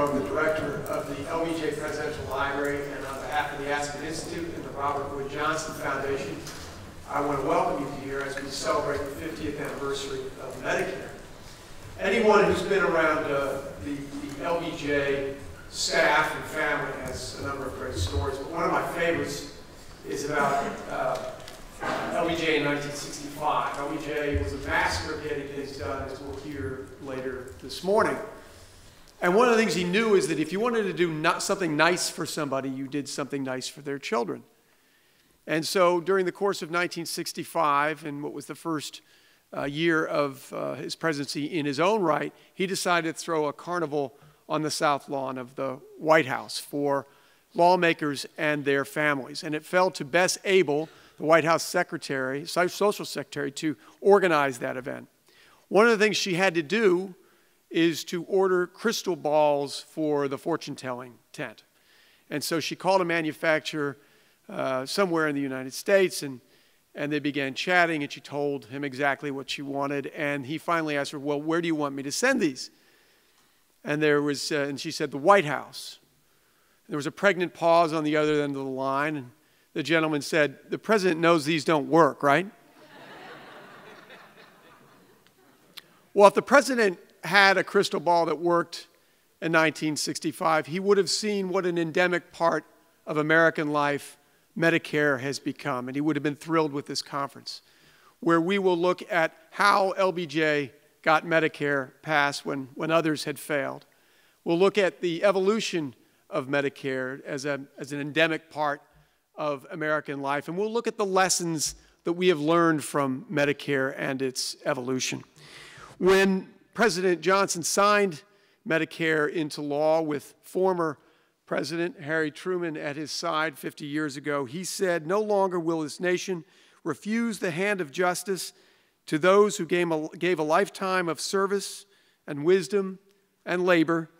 I'm the director of the LBJ Presidential Library, and on behalf of the Aspen Institute and the Robert Wood Johnson Foundation, I want to welcome you here as we celebrate the 50th anniversary of Medicare. Anyone who's been around uh, the, the LBJ staff and family has a number of great stories, but one of my favorites is about uh, LBJ in 1965. LBJ was a master of getting things done, as we'll hear later this morning. And one of the things he knew is that if you wanted to do not something nice for somebody, you did something nice for their children. And so during the course of 1965, and what was the first uh, year of uh, his presidency in his own right, he decided to throw a carnival on the south lawn of the White House for lawmakers and their families. And it fell to Bess Abell, the White House secretary, social secretary, to organize that event. One of the things she had to do is to order crystal balls for the fortune telling tent. And so she called a manufacturer uh, somewhere in the United States and, and they began chatting and she told him exactly what she wanted. And he finally asked her, Well, where do you want me to send these? And there was, uh, and she said, The White House. There was a pregnant pause on the other end of the line. And the gentleman said, The president knows these don't work, right? well, if the president had a crystal ball that worked in 1965, he would have seen what an endemic part of American life Medicare has become, and he would have been thrilled with this conference, where we will look at how LBJ got Medicare passed when, when others had failed. We'll look at the evolution of Medicare as, a, as an endemic part of American life. And we'll look at the lessons that we have learned from Medicare and its evolution. When President Johnson signed Medicare into law with former President Harry Truman at his side 50 years ago, he said, No longer will this nation refuse the hand of justice to those who gave a, gave a lifetime of service and wisdom and labor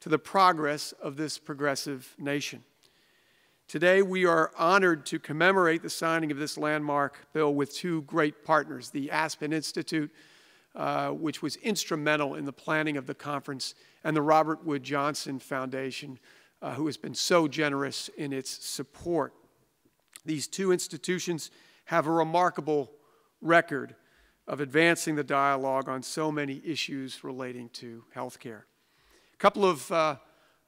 to the progress of this progressive nation. Today, we are honored to commemorate the signing of this landmark bill with two great partners the Aspen Institute, uh, which was instrumental in the planning of the conference, and the Robert Wood Johnson Foundation, uh, who has been so generous in its support. These two institutions have a remarkable record of advancing the dialogue on so many issues relating to healthcare. A couple of uh,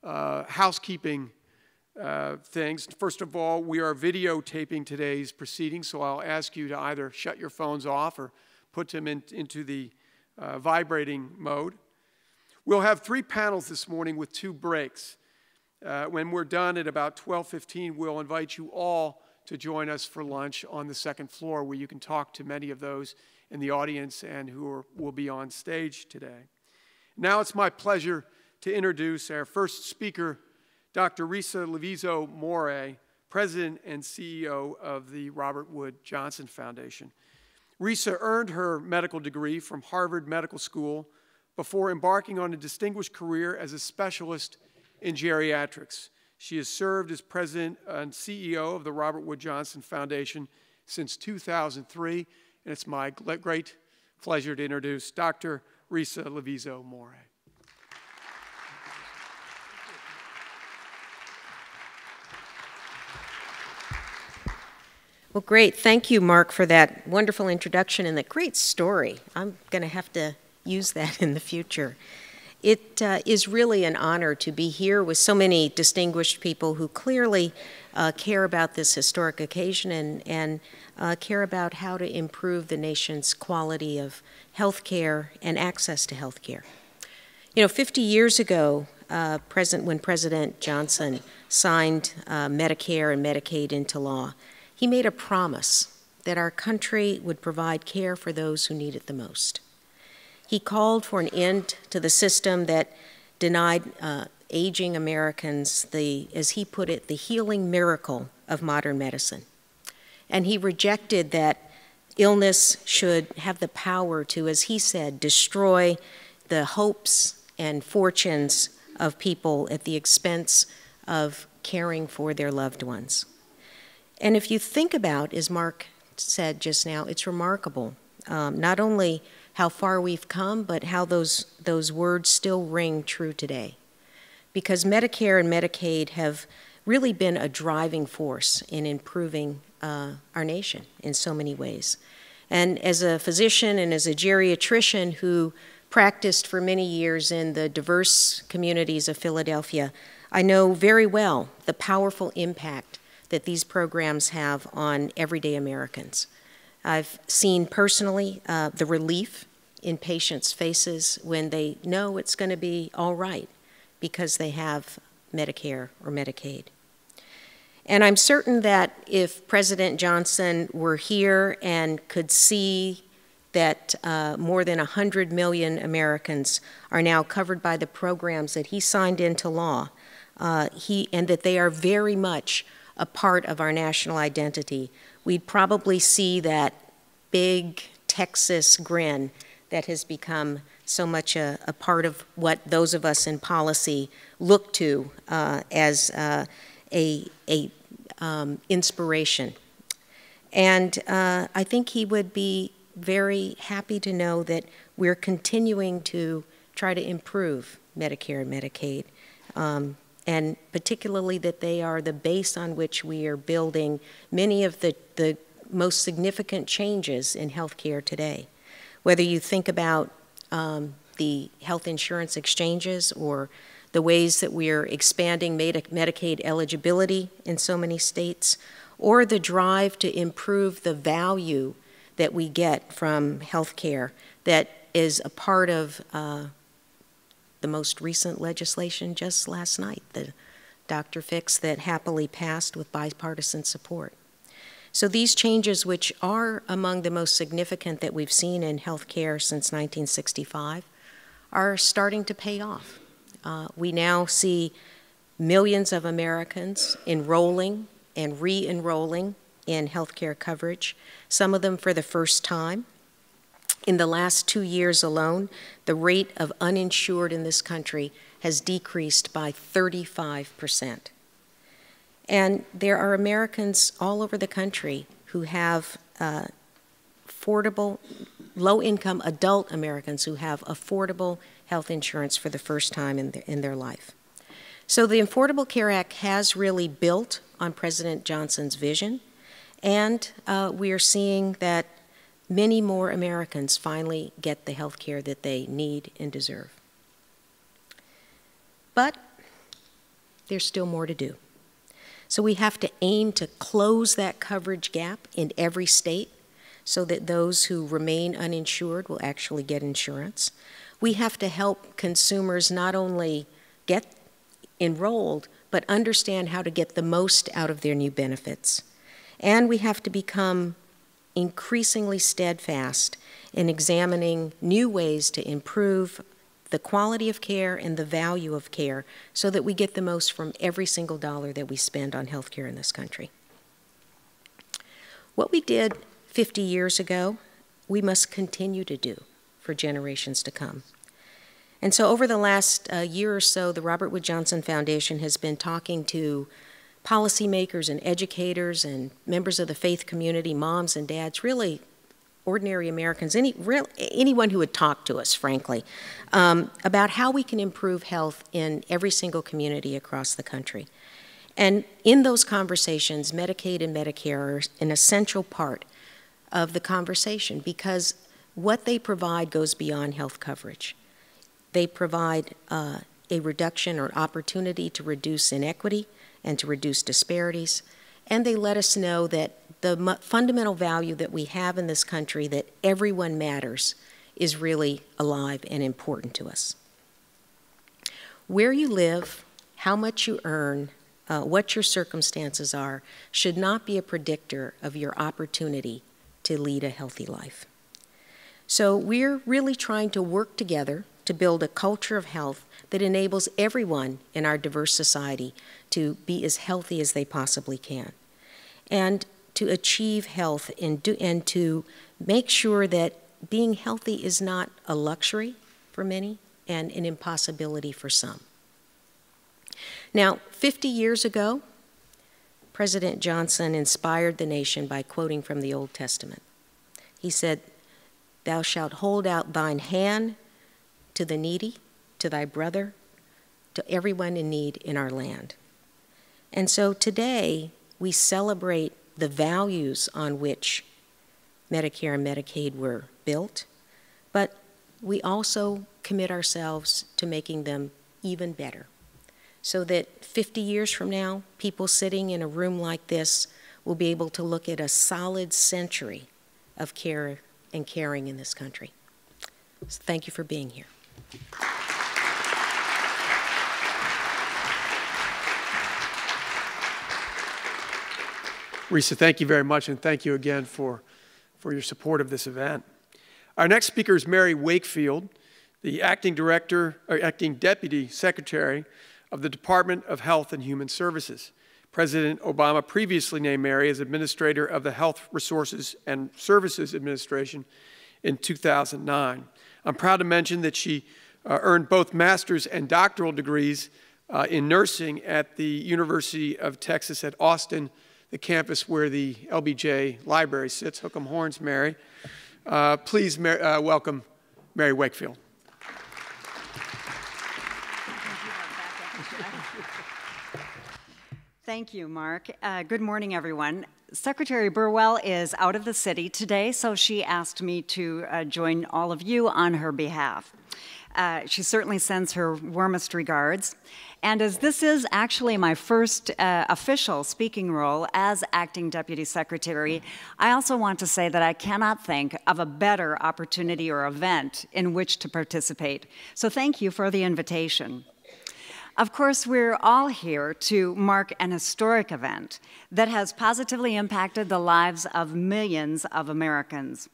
uh housekeeping uh, things. First of all, we are videotaping today's proceedings, so I'll ask you to either shut your phones off or put them in, into the uh, vibrating mode. We'll have three panels this morning with two breaks. Uh, when we're done at about 12:15, we'll invite you all to join us for lunch on the second floor, where you can talk to many of those in the audience and who are, will be on stage today. Now it's my pleasure to introduce our first speaker Dr. Risa Lavizzo-Mourey, President and CEO of the Robert Wood Johnson Foundation. Risa earned her medical degree from Harvard Medical School before embarking on a distinguished career as a specialist in geriatrics. She has served as president and CEO of the Robert Wood Johnson Foundation since 2003, and it's my great pleasure to introduce Dr. Risa Lavizzo-Mourey. Well, great. Thank you, Mark, for that wonderful introduction and that great story. I'm going to have to use that in the future. It uh, is really an honor to be here with so many distinguished people who clearly uh, care about this historic occasion and, and uh, care about how to improve the nation's quality of health care and access to health care. You know, 50 years ago, uh, President, when President Johnson signed uh, Medicare and Medicaid into law, he made a promise that our country would provide care for those who need it the most. He called for an end to the system that denied uh, aging Americans the, as he put it, the healing miracle of modern medicine. And he rejected that illness should have the power to, as he said, destroy the hopes and fortunes of people at the expense of caring for their loved ones. And if you think about, as Mark said just now, it's remarkable um, not only how far we've come, but how those, those words still ring true today. because Medicare and Medicaid have really been a driving force in improving uh, our nation in so many ways. And as a physician and as a geriatrician who practiced for many years in the diverse communities of Philadelphia, I know very well the powerful impact that these programs have on everyday Americans. I've seen personally uh, the relief in patients' faces when they know it's going to be all right because they have Medicare or Medicaid. And I'm certain that if President Johnson were here and could see that uh, more than 100 million Americans are now covered by the programs that he signed into law, uh, he, and that they are very much a part of our national identity, we'd probably see that big Texas grin that has become so much a, a part of what those of us in policy look to uh, as uh, a, a um, inspiration. And uh, I think he would be very happy to know that we're continuing to try to improve Medicare and Medicaid, um, and particularly that they are the base on which we are building many of the, the most significant changes in healthcare today. Whether you think about um, the health insurance exchanges or the ways that we are expanding Medicaid eligibility in so many states, or the drive to improve the value that we get from healthcare that is a part of uh, the most recent legislation just last night, the Dr. Fix that happily passed with bipartisan support. So these changes, which are among the most significant that we've seen in healthcare since 1965, are starting to pay off. Uh, we now see millions of Americans enrolling and re enrolling in healthcare coverage, some of them for the first time. In the last two years alone, the rate of uninsured in this country has decreased by 35 percent. And there are Americans all over the country who have uh, affordable, low income adult Americans who have affordable health insurance for the first time in, the, in their life. So the Affordable Care Act has really built on President Johnson's vision, and uh, we are seeing that many more Americans finally get the health care that they need and deserve. But there's still more to do. So we have to aim to close that coverage gap in every state so that those who remain uninsured will actually get insurance. We have to help consumers not only get enrolled, but understand how to get the most out of their new benefits. And we have to become increasingly steadfast in examining new ways to improve the quality of care and the value of care so that we get the most from every single dollar that we spend on healthcare in this country. What we did 50 years ago, we must continue to do for generations to come. And so, over the last uh, year or so, the Robert Wood Johnson Foundation has been talking to policymakers and educators and members of the faith community, moms and dads, really ordinary Americans, any, real, anyone who would talk to us, frankly, um, about how we can improve health in every single community across the country. And in those conversations, Medicaid and Medicare are an essential part of the conversation because what they provide goes beyond health coverage. They provide uh, a reduction or opportunity to reduce inequity and to reduce disparities, and they let us know that the fundamental value that we have in this country that everyone matters is really alive and important to us. Where you live, how much you earn, uh, what your circumstances are, should not be a predictor of your opportunity to lead a healthy life. So we're really trying to work together to build a culture of health that enables everyone in our diverse society to be as healthy as they possibly can. And to achieve health and, do, and to make sure that being healthy is not a luxury for many and an impossibility for some. Now, 50 years ago, President Johnson inspired the nation by quoting from the Old Testament. He said, Thou shalt hold out thine hand to the needy, to thy brother, to everyone in need in our land. And so today, we celebrate the values on which Medicare and Medicaid were built, but we also commit ourselves to making them even better so that 50 years from now, people sitting in a room like this will be able to look at a solid century of care and caring in this country. So thank you for being here. Risa, thank you very much, and thank you again for, for your support of this event. Our next speaker is Mary Wakefield, the acting director, or acting deputy secretary of the Department of Health and Human Services. President Obama previously named Mary as administrator of the Health Resources and Services Administration in 2009. I'm proud to mention that she uh, earned both master's and doctoral degrees uh, in nursing at the University of Texas at Austin the campus where the LBJ library sits. Hook 'em horns, Mary. Uh, please Mary, uh, welcome Mary Wakefield. Thank you, Mark. Uh, good morning, everyone. Secretary Burwell is out of the city today, so she asked me to uh, join all of you on her behalf. Uh, she certainly sends her warmest regards. And as this is actually my first uh, official speaking role as acting deputy secretary, I also want to say that I cannot think of a better opportunity or event in which to participate. So thank you for the invitation. Of course, we're all here to mark an historic event that has positively impacted the lives of millions of Americans,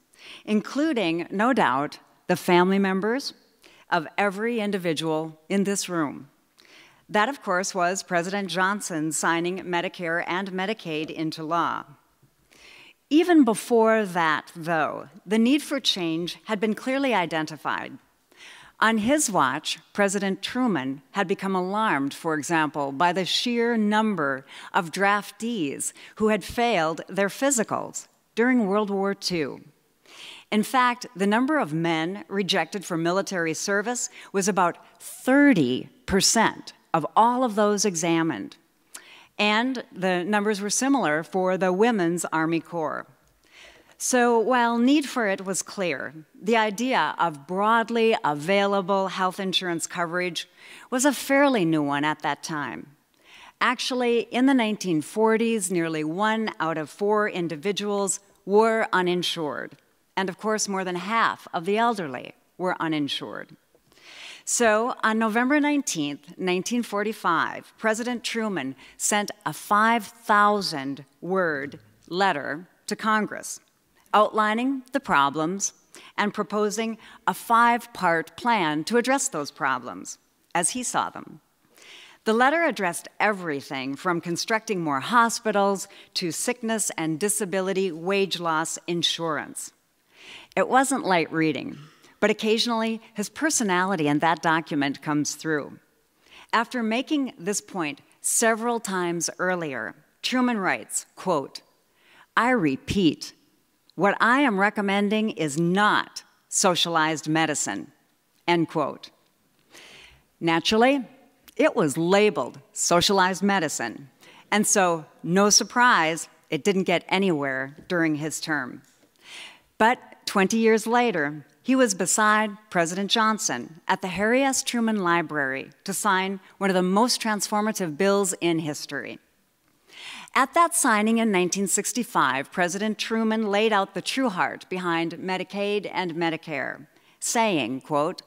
including, no doubt, the family members of every individual in this room. That, of course, was President Johnson signing Medicare and Medicaid into law. Even before that, though, the need for change had been clearly identified. On his watch, President Truman had become alarmed, for example, by the sheer number of draftees who had failed their physicals during World War II. In fact, the number of men rejected for military service was about 30 percent of all of those examined. And the numbers were similar for the Women's Army Corps. So while need for it was clear, the idea of broadly available health insurance coverage was a fairly new one at that time. Actually, in the 1940s, nearly one out of four individuals were uninsured. And of course, more than half of the elderly were uninsured. So on November 19, 1945, President Truman sent a 5,000 word letter to Congress outlining the problems and proposing a five part plan to address those problems as he saw them. The letter addressed everything from constructing more hospitals to sickness and disability wage loss insurance. It wasn't light reading but occasionally his personality in that document comes through. After making this point several times earlier, Truman writes, quote, I repeat, what I am recommending is not socialized medicine, end quote. Naturally, it was labeled socialized medicine, and so no surprise, it didn't get anywhere during his term. But 20 years later, he was beside President Johnson at the Harry S. Truman Library to sign one of the most transformative bills in history. At that signing in 1965, President Truman laid out the true heart behind Medicaid and Medicare, saying, quote,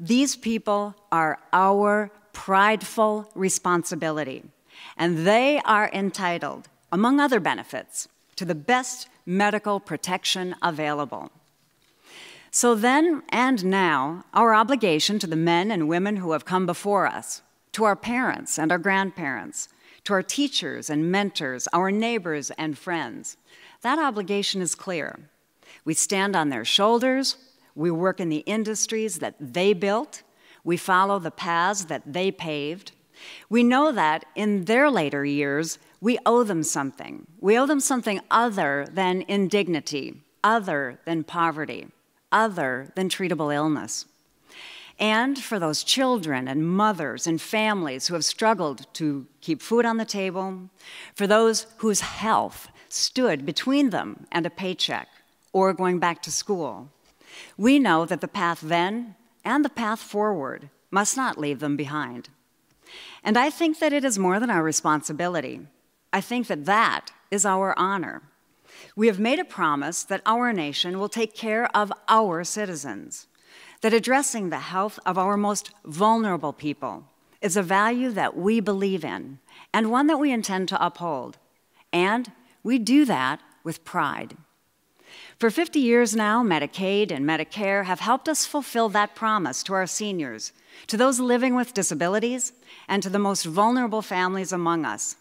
these people are our prideful responsibility, and they are entitled, among other benefits, to the best medical protection available. So then and now, our obligation to the men and women who have come before us, to our parents and our grandparents, to our teachers and mentors, our neighbors and friends, that obligation is clear. We stand on their shoulders, we work in the industries that they built, we follow the paths that they paved. We know that in their later years, we owe them something. We owe them something other than indignity, other than poverty other than treatable illness. And for those children and mothers and families who have struggled to keep food on the table, for those whose health stood between them and a paycheck or going back to school. We know that the path then and the path forward must not leave them behind. And I think that it is more than our responsibility. I think that that is our honor. We have made a promise that our nation will take care of our citizens that addressing the health of our most vulnerable people is a value that we believe in and one that we intend to uphold. And we do that with pride. For 50 years now, Medicaid and Medicare have helped us fulfill that promise to our seniors, to those living with disabilities, and to the most vulnerable families among us.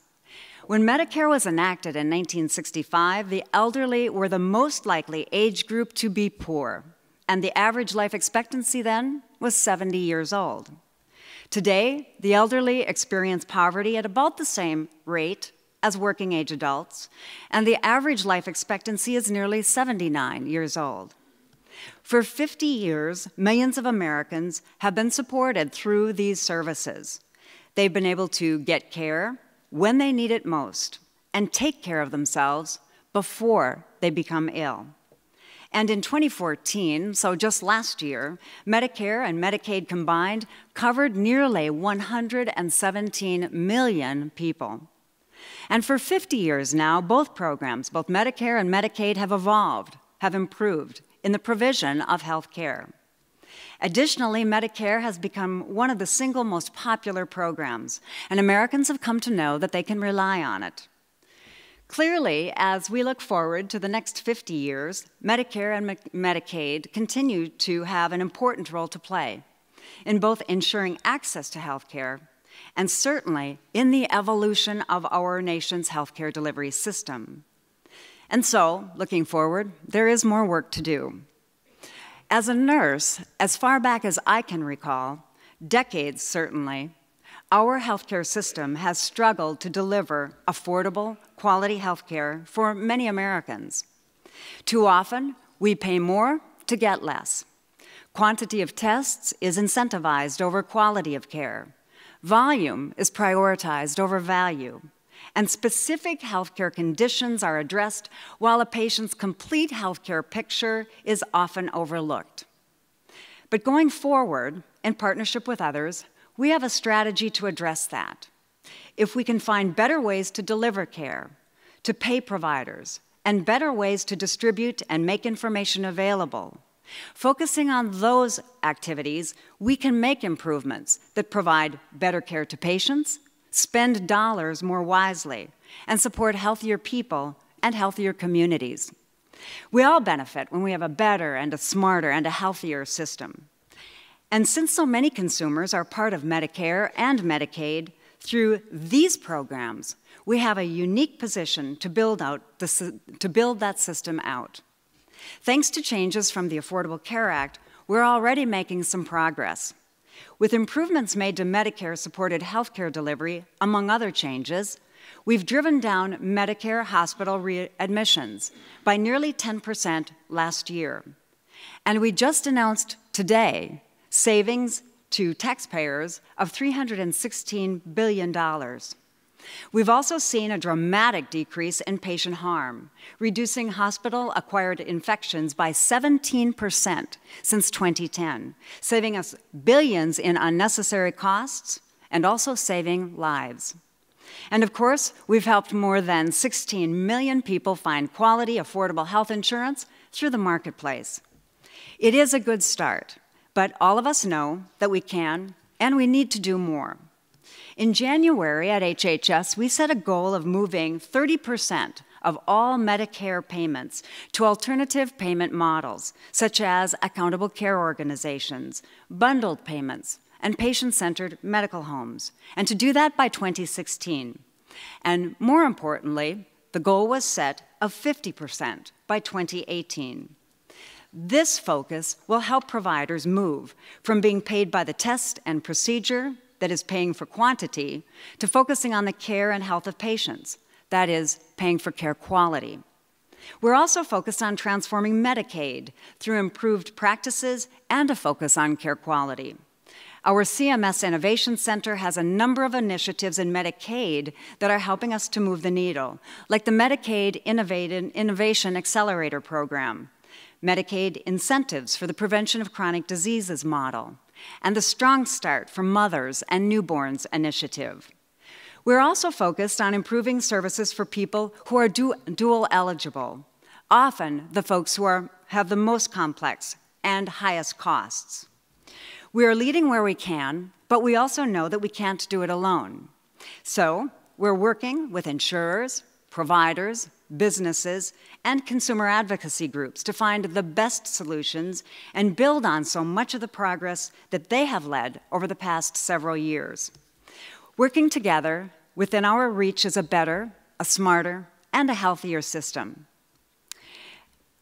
When Medicare was enacted in 1965, the elderly were the most likely age group to be poor and the average life expectancy then was 70 years old. Today, the elderly experience poverty at about the same rate as working age adults, and the average life expectancy is nearly 79 years old. For 50 years, millions of Americans have been supported through these services. They've been able to get care when they need it most and take care of themselves before they become ill. And in 2014, so just last year, Medicare and Medicaid combined covered nearly 117 million people. And for 50 years now, both programs, both Medicare and Medicaid, have evolved, have improved in the provision of health care. Additionally, Medicare has become one of the single most popular programs, and Americans have come to know that they can rely on it. Clearly, as we look forward to the next 50 years, Medicare and Medicaid continue to have an important role to play in both ensuring access to health care and certainly in the evolution of our nation's healthcare delivery system. And so, looking forward, there is more work to do. As a nurse, as far back as I can recall, decades certainly, our healthcare system has struggled to deliver affordable, quality healthcare for many Americans. Too often, we pay more to get less. Quantity of tests is incentivized over quality of care. Volume is prioritized over value. And specific healthcare conditions are addressed while a patient's complete healthcare picture is often overlooked. But going forward, in partnership with others, we have a strategy to address that. If we can find better ways to deliver care, to pay providers, and better ways to distribute and make information available, focusing on those activities, we can make improvements that provide better care to patients, spend dollars more wisely, and support healthier people and healthier communities. We all benefit when we have a better and a smarter and a healthier system. And since so many consumers are part of Medicare and Medicaid, through these programs, we have a unique position to build, out the, to build that system out. Thanks to changes from the Affordable Care Act, we're already making some progress. With improvements made to Medicare supported healthcare delivery, among other changes, we've driven down Medicare hospital readmissions by nearly 10% last year. And we just announced today savings to taxpayers of $316 billion. We've also seen a dramatic decrease in patient harm, reducing hospital acquired infections by 17% since 2010, saving us billions in unnecessary costs and also saving lives. And of course, we've helped more than 16 million people find quality, affordable health insurance through the marketplace. It is a good start, but all of us know that we can and we need to do more. In January at HHS, we set a goal of moving 30% of all Medicare payments to alternative payment models, such as accountable care organizations, bundled payments, and patient centered medical homes, and to do that by 2016. And more importantly, the goal was set of 50% by 2018. This focus will help providers move from being paid by the test and procedure that is paying for quantity to focusing on the care and health of patients, that is, paying for care quality. We're also focused on transforming Medicaid through improved practices and a focus on care quality. Our CMS Innovation Center has a number of initiatives in Medicaid that are helping us to move the needle, like the Medicaid Innovation Accelerator Program, Medicaid Incentives for the Prevention of Chronic Diseases model, and the Strong Start for Mothers and Newborns initiative. We're also focused on improving services for people who are du dual eligible, often the folks who are, have the most complex and highest costs. We are leading where we can, but we also know that we can't do it alone. So we're working with insurers, providers, businesses, and consumer advocacy groups to find the best solutions and build on so much of the progress that they have led over the past several years. Working together within our reach is a better, a smarter, and a healthier system.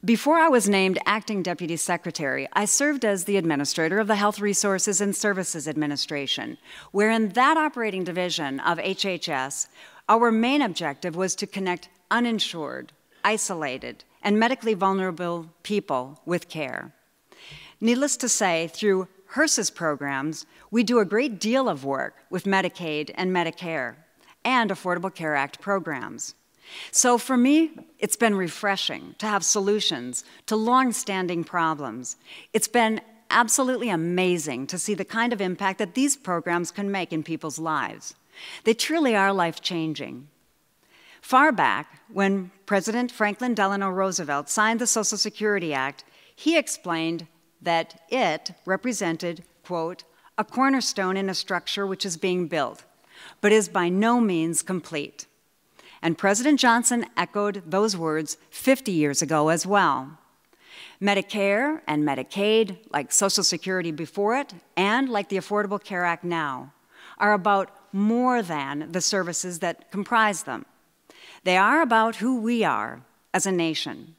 Before I was named acting deputy secretary, I served as the administrator of the Health Resources and Services Administration, where in that operating division of HHS, our main objective was to connect uninsured, isolated, and medically vulnerable people with care. Needless to say, through HRSA's programs, we do a great deal of work with Medicaid and Medicare and Affordable Care Act programs. So for me, it's been refreshing to have solutions to long-standing problems. It's been absolutely amazing to see the kind of impact that these programs can make in people's lives. They truly are life-changing. Far back, when President Franklin Delano Roosevelt signed the Social Security Act, he explained that it represented, quote, a cornerstone in a structure which is being built, but is by no means complete. And President Johnson echoed those words 50 years ago as well. Medicare and Medicaid, like Social Security before it, and like the Affordable Care Act now, are about more than the services that comprise them. They are about who we are as a nation.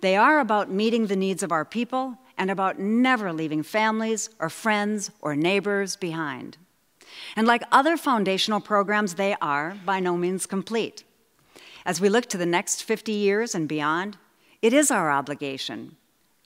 They are about meeting the needs of our people and about never leaving families or friends or neighbors behind. And like other foundational programs, they are by no means complete. As we look to the next 50 years and beyond, it is our obligation,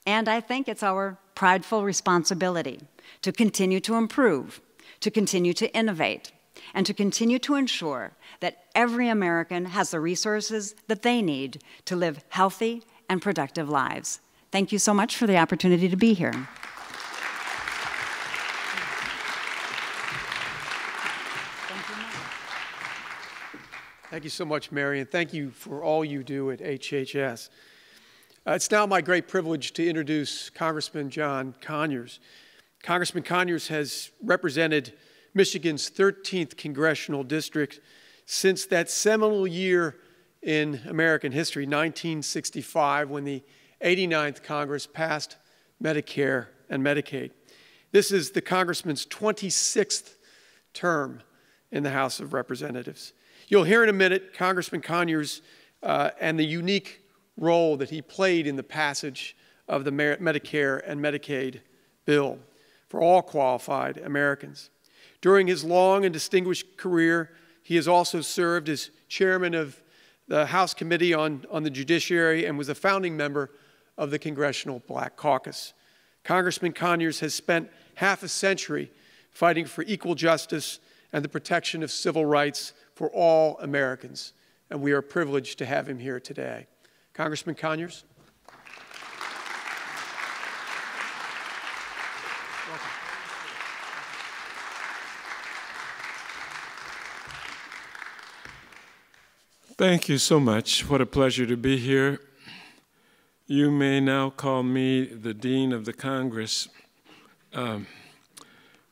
and I think it's our prideful responsibility to continue to improve, to continue to innovate, and to continue to ensure that every American has the resources that they need to live healthy and productive lives. Thank you so much for the opportunity to be here. Thank you so much, Mary, and thank you for all you do at HHS. Uh, it's now my great privilege to introduce Congressman John Conyers. Congressman Conyers has represented Michigan's 13th congressional district since that seminal year in American history, 1965, when the 89th Congress passed Medicare and Medicaid. This is the congressman's 26th term in the House of Representatives. You'll hear in a minute Congressman Conyers uh, and the unique role that he played in the passage of the Medicare and Medicaid bill for all qualified Americans. During his long and distinguished career, he has also served as chairman of the House Committee on, on the Judiciary and was a founding member of the Congressional Black Caucus. Congressman Conyers has spent half a century fighting for equal justice and the protection of civil rights for all Americans, and we are privileged to have him here today. Congressman Conyers. Thank you so much. What a pleasure to be here. You may now call me the Dean of the Congress, um,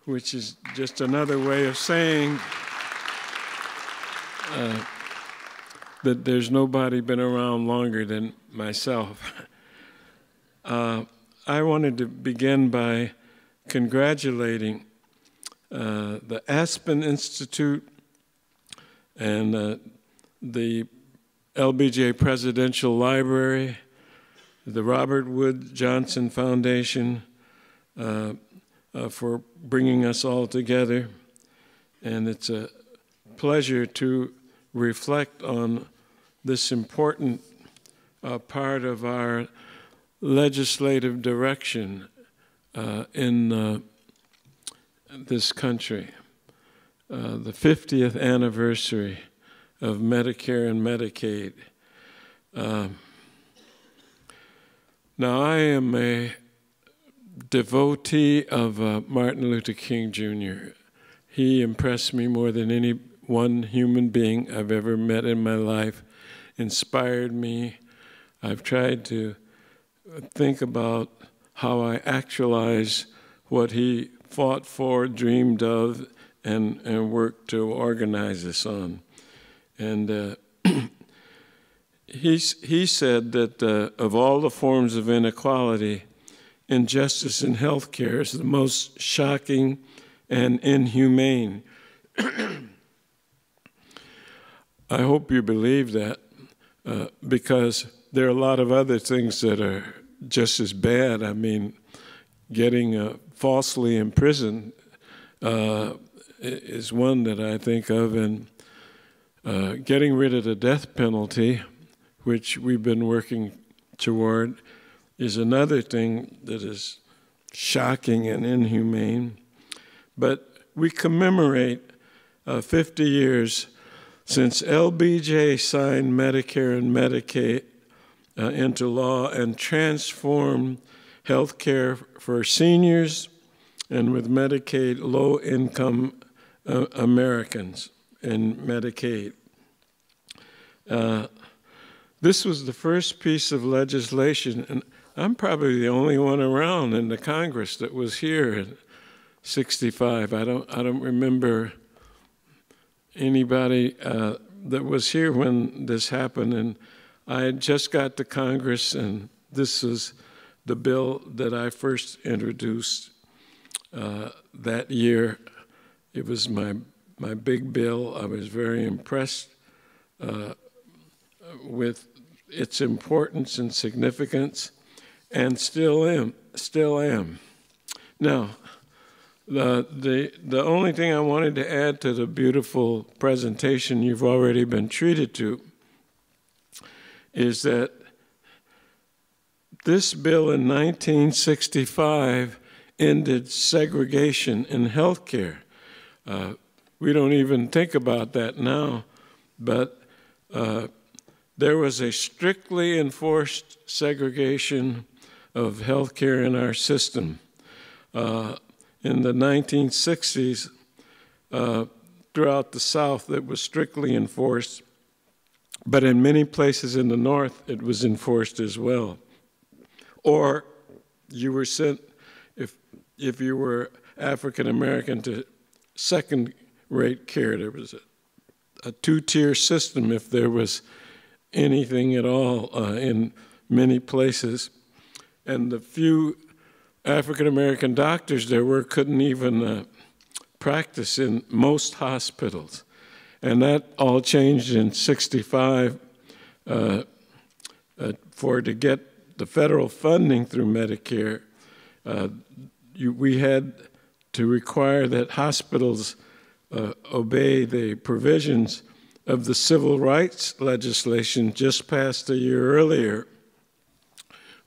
which is just another way of saying uh, that there's nobody been around longer than myself. Uh, I wanted to begin by congratulating uh, the Aspen Institute and uh, the LBJ Presidential Library, the Robert Wood Johnson Foundation uh, uh, for bringing us all together. And it's a pleasure to reflect on this important uh, part of our legislative direction uh, in uh, this country, uh, the 50th anniversary of Medicare and Medicaid. Um, now, I am a devotee of uh, Martin Luther King Jr. He impressed me more than any one human being I've ever met in my life, inspired me. I've tried to think about how I actualize what he fought for, dreamed of, and, and worked to organize us on. And uh, he, he said that uh, of all the forms of inequality, injustice in healthcare is the most shocking and inhumane. I hope you believe that uh, because there are a lot of other things that are just as bad. I mean, getting uh, falsely imprisoned uh, is one that I think of, and uh, getting rid of the death penalty, which we've been working toward, is another thing that is shocking and inhumane. But we commemorate uh, 50 years since LBJ signed Medicare and Medicaid uh, into law and transformed health care for seniors and with Medicaid low income uh, Americans in Medicaid. Uh, this was the first piece of legislation, and I'm probably the only one around in the Congress that was here in 65. I don't, I don't remember anybody uh, that was here when this happened. And I just got to Congress, and this was the bill that I first introduced uh, that year. It was my, my big bill. I was very impressed uh, with its importance and significance, and still am. Still am. Now, the, the, the only thing I wanted to add to the beautiful presentation you've already been treated to is that this bill in 1965 ended segregation in healthcare. Uh, we don't even think about that now, but uh, there was a strictly enforced segregation of healthcare in our system. Uh, in the 1960s uh, throughout the South that was strictly enforced, but in many places in the North it was enforced as well. Or you were sent, if, if you were African American, to second rate care. There was a, a two tier system if there was anything at all uh, in many places. And the few African American doctors there were couldn't even uh, practice in most hospitals. And that all changed in 65 uh, uh, for to get the federal funding through Medicare. Uh, you, we had to require that hospitals uh, obey the provisions of the civil rights legislation just passed a year earlier,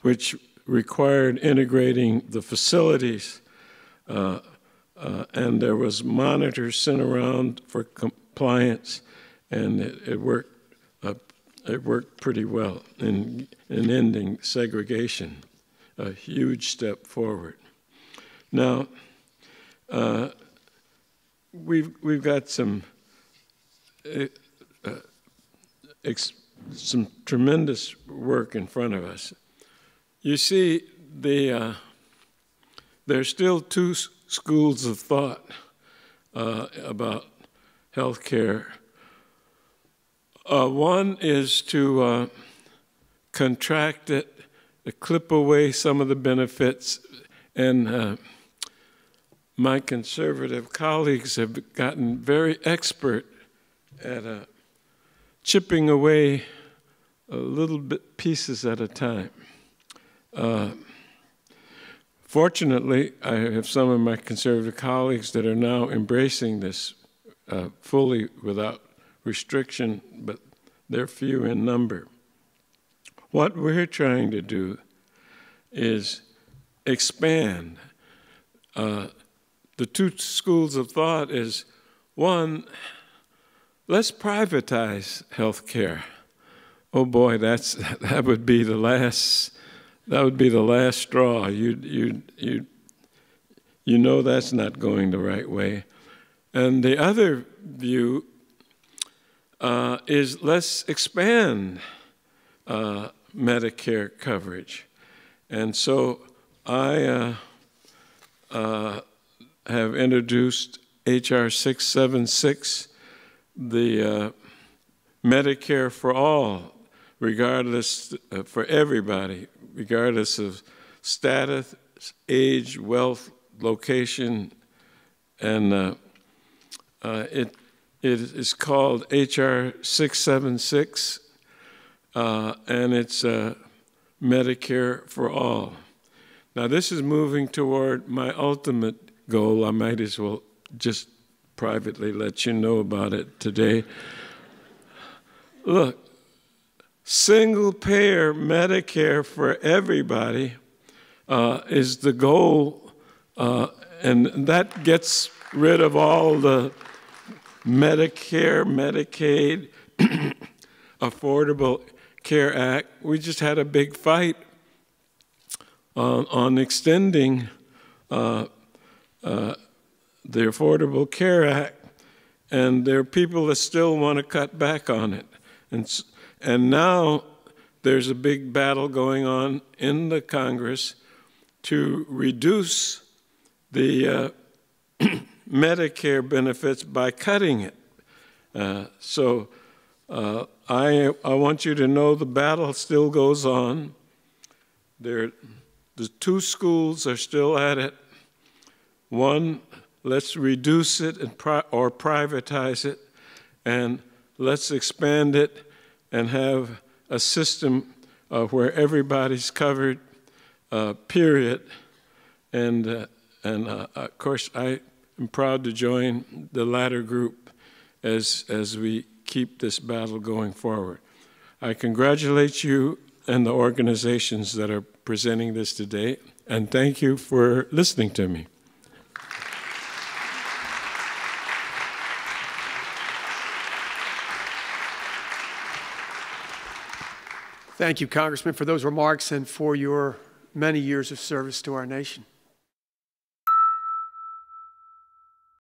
which required integrating the facilities, uh, uh, and there was monitors sent around for compliance, and it, it worked. Uh, it worked pretty well in, in ending segregation, a huge step forward. Now, uh, we've we've got some uh, uh, some tremendous work in front of us. You see, the, uh, there's still two schools of thought uh, about health care. Uh, one is to uh, contract it, to clip away some of the benefits, and uh, my conservative colleagues have gotten very expert at uh, chipping away a little bit pieces at a time. Uh, fortunately, I have some of my conservative colleagues that are now embracing this uh, fully without restriction, but they're few in number. What we're trying to do is expand uh, the two schools of thought is one, let's privatize health care. Oh boy, that's that would be the last that would be the last straw. You you you you know that's not going the right way. And the other view uh, is let's expand uh, Medicare coverage. And so I uh, uh have introduced H.R. 676, the uh, Medicare for all, regardless, uh, for everybody, regardless of status, age, wealth, location, and uh, uh, it, it is called HR 676, uh, and it's uh, Medicare for all. Now, this is moving toward my ultimate goal. I might as well just privately let you know about it today. Look, single payer Medicare for everybody uh, is the goal, uh, and that gets rid of all the Medicare, Medicaid, Affordable Care Act. We just had a big fight on, on extending uh, the Affordable Care Act, and there are people that still want to cut back on it. And, and now there's a big battle going on in the Congress to reduce the uh, Medicare benefits by cutting it. Uh, so uh, I, I want you to know the battle still goes on. There, the two schools are still at it. One, let's reduce it and pri or privatize it, and let's expand it and have a system uh, where everybody's covered, uh, period. And, uh, and uh, of course, I am proud to join the latter group as, as we keep this battle going forward. I congratulate you and the organizations that are presenting this today, and thank you for listening to me. Thank you, Congressman, for those remarks and for your many years of service to our nation.